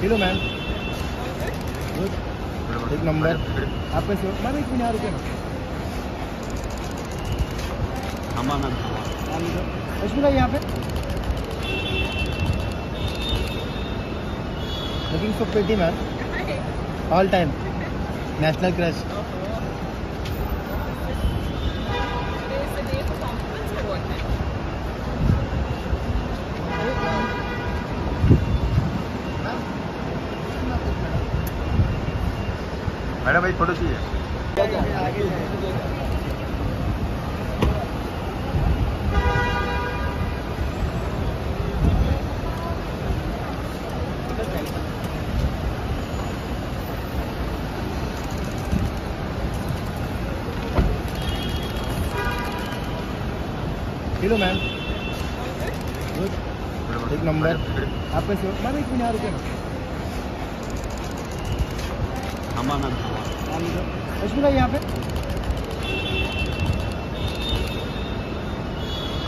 Hello ma'am एक number आप कैसे हो मैम एक मिनट यहाँ रुके ना रश्मिका यहाँ पे। Looking so pretty ma'am all time national crush madam भाई फ़ोटो चाहिए। हेलो मैम एक नंबर आप कैसे मैम एक मिनट रुके ना। ना रश्मिका यहाँ पे।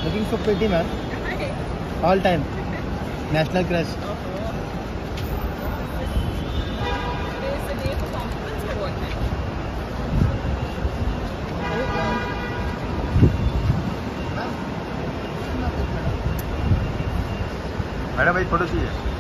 Looking so pretty ma'am all time national crush madam भाई फ़ोटो चाहिए।